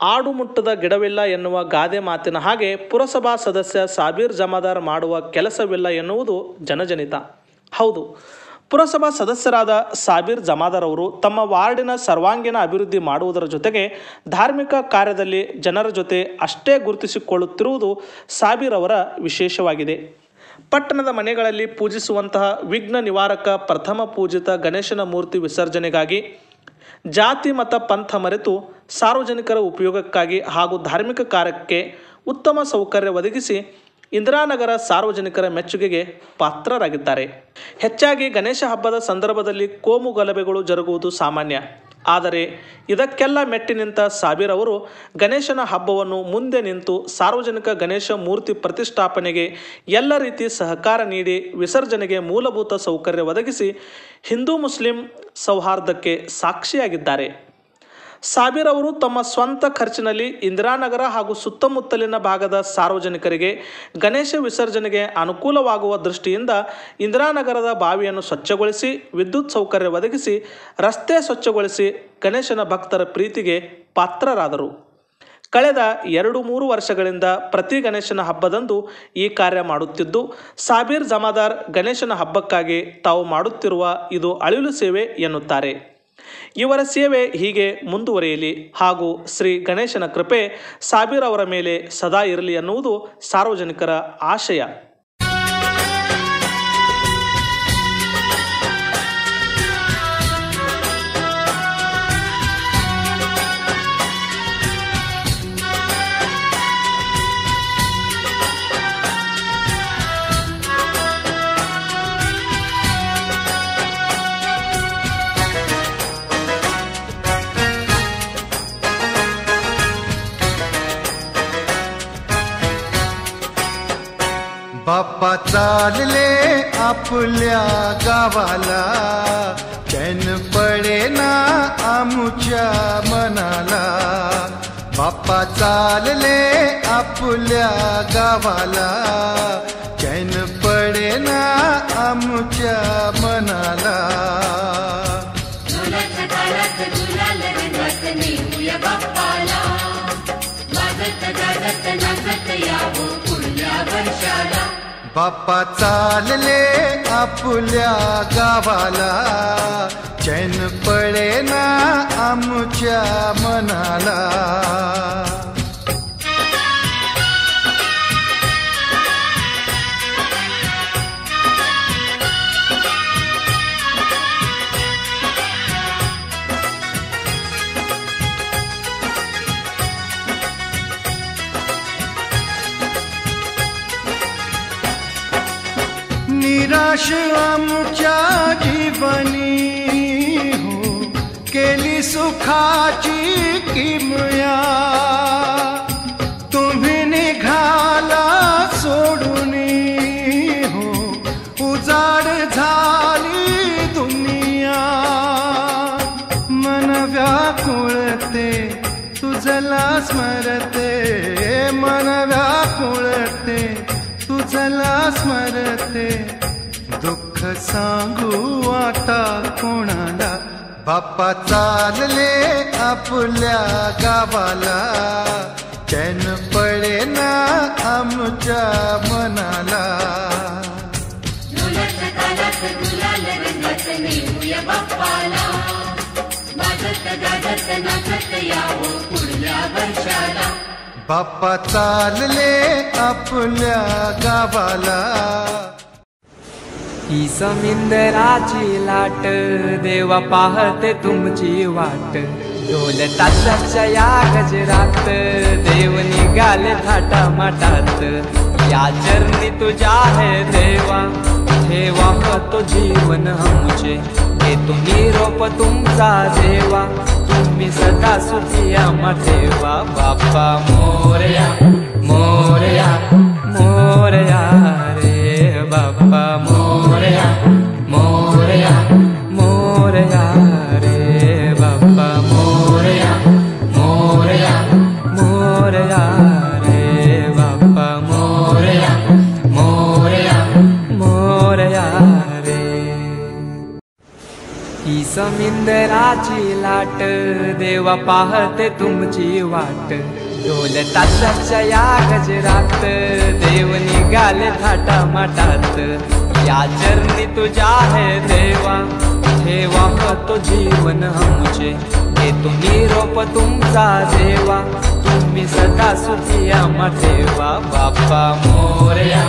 ಆಡು ಮುಟ್ಟದ ಗಿಡವಿಲ್ಲ ಎನ್ನುವ ಗಾದೆ ಮಾತಿನ ಹಾಗೆ ಪುರಸಭಾ ಸದಸ್ಯ ಸಾಬೀರ್ ಜಮಾದಾರ್ ಮಾಡುವ ಕೆಲಸವಿಲ್ಲ ಎನ್ನುವುದು ಜನಜನಿತ. ಹೌದು, ಪುರಸಭಾ ಸದಸ್ಯರಾದ ಸಾಬೀರ್ ಜಮಾದಾರ್ ಅವರು ತಮ್ಮ ವಾರ್ಡಿನ ಸರ್ವಾಂಗೀಣ ಅಭಿವೃದ್ಧಿ ಮಾಡುವುದರ ಜೊತೆಗೆ ಧಾರ್ಮಿಕ ಕಾರ್ಯದಲ್ಲಿ ಜನರ ಜೊತೆ ಅಷ್ಟೇ ಗುರುತಿಸಿಕೊಳ್ಳುತ್ತಿರುವುದು ಸಾಬೀರ್ ಅವರ ವಿಶೇಷವಾಗಿದೆ. ಪಟ್ಟಣದ ಮನೆಗಳಲ್ಲಿ ಪೂಜಿಸುವಂತಹ ವಿಘ್ನ ನಿವಾರಕ ಪ್ರಥಮ ಪೂಜಿತ ಗಣೇಶನ ಮೂರ್ತಿ ವಿಸರ್ಜನೆಗಾಗಿ ಜಾತಿ, ಮತ, ಪಂಥ ಮರೆತು ಸಾರ್ವಜನಿಕರ ಉಪಯೋಗಕ್ಕಾಗಿ ಹಾಗೂ ಧಾರ್ಮಿಕ ಕಾರ್ಯಕ್ಕೆ ಉತ್ತಮ ಸೌಕರ್ಯ ಒದಗಿಸಿ ಇಂದಿರಾನಗರ ಸಾರ್ವಜನಿಕರ ಮೆಚ್ಚುಗೆಗೆ ಪಾತ್ರರಾಗಿದ್ದಾರೆ. ಹೆಚ್ಚಾಗಿ ಗಣೇಶ ಹಬ್ಬದ ಸಂದರ್ಭದಲ್ಲಿ ಕೋಮು ಗಲಭೆಗಳು ಜರುಗುವುದು ಸಾಮಾನ್ಯ. ಆದರೆ ಇದಕ್ಕೆಲ್ಲ ಮೆಟ್ಟಿ ನಿಂತ ಸಾಬೀರ್ ಅವರು ಗಣೇಶನ ಹಬ್ಬವನ್ನು ಮುಂದೆ ನಿಂತು ಸಾರ್ವಜನಿಕ ಗಣೇಶ ಮೂರ್ತಿ ಪ್ರತಿಷ್ಠಾಪನೆಗೆ ಎಲ್ಲ ರೀತಿ ಸಹಕಾರ ನೀಡಿ ವಿಸರ್ಜನೆಗೆ ಮೂಲಭೂತ ಸೌಕರ್ಯ ಒದಗಿಸಿ ಹಿಂದೂ ಮುಸ್ಲಿಂ ಸೌಹಾರ್ದಕ್ಕೆ ಸಾಕ್ಷಿಯಾಗಿದ್ದಾರೆ. ಸಾಬೀರ್ ಅವರು ತಮ್ಮ ಸ್ವಂತ ಖರ್ಚಿನಲ್ಲಿ ಇಂದಿರಾನಗರ ಹಾಗೂ ಸುತ್ತಮುತ್ತಲಿನ ಭಾಗದ ಸಾರ್ವಜನಿಕರಿಗೆ ಗಣೇಶ ವಿಸರ್ಜನೆಗೆ ಅನುಕೂಲವಾಗುವ ದೃಷ್ಟಿಯಿಂದ ಇಂದಿರಾನಗರದ ಬಾವಿಯನ್ನು ಸ್ವಚ್ಛಗೊಳಿಸಿ, ವಿದ್ಯುತ್ ಸೌಕರ್ಯ ಒದಗಿಸಿ, ರಸ್ತೆ ಸ್ವಚ್ಛಗೊಳಿಸಿ ಗಣೇಶನ ಭಕ್ತರ ಪ್ರೀತಿಗೆ ಪಾತ್ರರಾದರು. ಕಳೆದ ಎರಡು ಮೂರು ವರ್ಷಗಳಿಂದ ಪ್ರತಿ ಗಣೇಶನ ಹಬ್ಬದಂದು ಈ ಕಾರ್ಯ ಮಾಡುತ್ತಿದ್ದು, ಸಾಬೀರ್ ಜಮಾದಾರ್ ಗಣೇಶನ ಹಬ್ಬಕ್ಕಾಗಿ ತಾವು ಮಾಡುತ್ತಿರುವ ಇದು ಅಳಿಲು ಸೇವೆ ಎನ್ನುತ್ತಾರೆ. ಇವರ ಸೇವೆ ಹೀಗೆ ಮುಂದುವರಿಯಲಿ. ಹಾಗೂ ಶ್ರೀ ಗಣೇಶನ ಕೃಪೆ ಸಾಬೀರ್ ಅವರ ಮೇಲೆ ಸದಾ ಇರಲಿ ಅನ್ನುವುದು ಸಾರ್ವಜನಿಕರ ಆಶಯ. बाप्पा चालले आपल्या गावाला. चैन पडे ना आमच्या मनाला. बाप्पा चालले आपल्या गावाला. चैन पडे ना आमच्या मनाला. बाप्पा. बाप्पा चालले आपल्या गावाला. चैन पळे ना आमच्या मनाला. निराश आमच्या जीवनी हो केली सुखाची किमया. तुम्ही निघाला सोडून हो उजाड झाली दुनिया. मन व्याकुळते तुझला स्मरते. मन व्याकुळते तुझला स्मरते. दुःख सांगू आता कोणाला? बाप्पा चालले आपल्या गावाला. चैन पडे ना आमच्या मनाला. बाप्पा चालले आपल्या गावाला. ही समिंदराची लाट देवा पाहते तुमची वाट. ढोल ताशाच्या या गजरात देव निघाले थाटा माटात या चरणी तुझ्या है देवा ठेवा तो जीवन आमचे. हे तुम्ही रोप तुमचा देवा तुम्ही सदा सुखिया मठेवा बाप्पा मोरया मोरया. इंदराची लाट देवा पाहते तुमची वाट. ढोल ताशाच्या या गजरात देव निघाले थाटा माटात या चरणी तुझ्या आहे देवा ठेवा तो जीवन आमचे. तुम्ही निरोप तुमचा देवा तुम्ही सदा सुखिया आम्हा देवा बाप्पा मोरया.